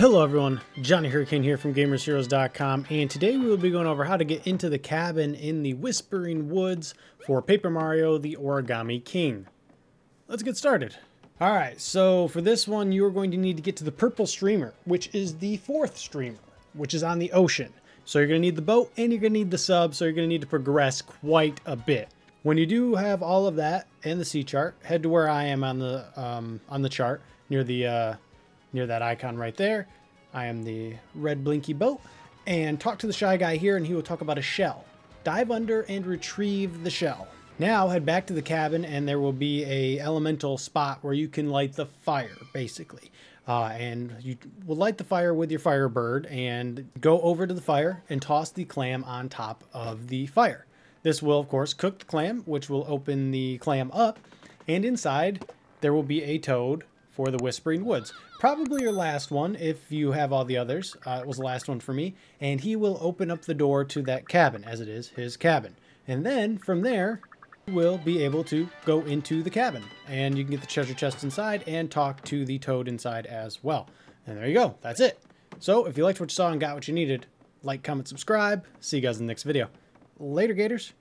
Hello everyone, Johnny Hurricane here from GamersHeroes.com and today we will be going over how to get into the cabin in the Whispering Woods for Paper Mario The Origami King. Let's get started. Alright, so for this one you are going to need to get to the purple streamer, which is the fourth streamer, which is on the ocean. So you're going to need the boat and you're going to need the sub, so you're going to need to progress quite a bit. When you do have all of that and the sea chart, head to where I am on the um, on the chart near the uh, near that icon right there. I am the red blinky boat and talk to the shy guy here and he will talk about a shell. Dive under and retrieve the shell. Now head back to the cabin and there will be a elemental spot where you can light the fire basically. Uh, and you will light the fire with your firebird and go over to the fire and toss the clam on top of the fire. This will of course cook the clam which will open the clam up and inside there will be a toad for the Whispering Woods. Probably your last one if you have all the others. Uh, it was the last one for me. And he will open up the door to that cabin, as it is his cabin. And then from there, you will be able to go into the cabin. And you can get the treasure chest inside and talk to the toad inside as well. And there you go. That's it. So if you liked what you saw and got what you needed, like, comment, subscribe. See you guys in the next video. Later, Gators.